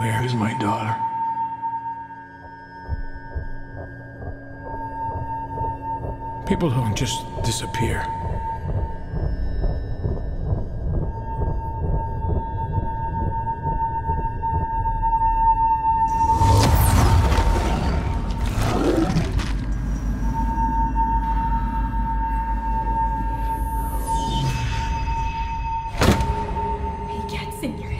Where is my daughter? People don't just disappear. He gets in your head.